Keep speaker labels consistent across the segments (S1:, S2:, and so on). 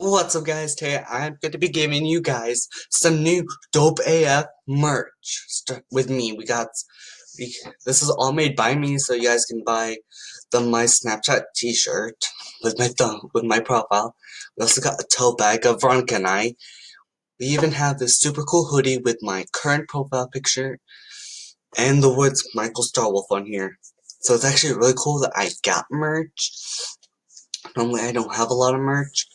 S1: What's up guys, today I'm going to be giving you guys some new dope AF merch. Start with me, we got, we, this is all made by me so you guys can buy the My Snapchat t-shirt with my thumb, with my profile. We also got a tote bag of Veronica and I. We even have this super cool hoodie with my current profile picture and the words Michael Starwolf on here. So it's actually really cool that I got merch. Normally I don't have a lot of merch.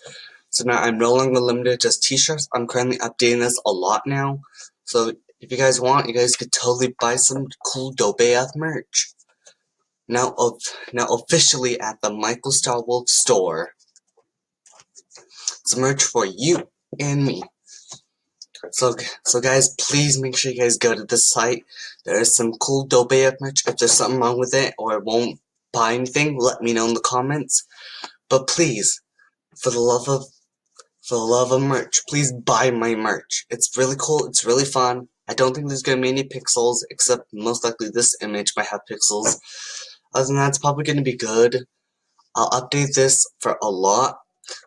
S1: So now I'm no longer limited to just t-shirts. I'm currently updating this a lot now. So if you guys want, you guys could totally buy some cool dope AF merch. Now, of, now officially at the Michael Starwolf store. It's merch for you and me. So, so guys, please make sure you guys go to the site. There is some cool dope AF merch. If there's something wrong with it or it won't buy anything, let me know in the comments. But please, for the love of for the love of merch, please buy my merch. It's really cool. It's really fun. I don't think there's going to be any pixels, except most likely this image might have pixels. Other than that, it's probably going to be good. I'll update this for a lot.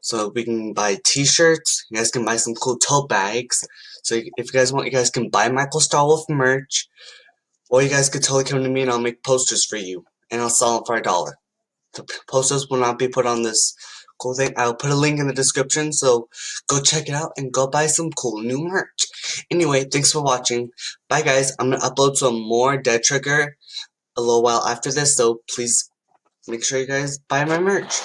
S1: So we can buy t-shirts. You guys can buy some cool tote bags. So if you guys want, you guys can buy Michael Starwolf merch. Or you guys could totally come to me and I'll make posters for you. And I'll sell them for a dollar. The posters will not be put on this cool thing. I'll put a link in the description, so go check it out and go buy some cool new merch. Anyway, thanks for watching. Bye guys, I'm gonna upload some more Dead Trigger a little while after this, so please make sure you guys buy my merch.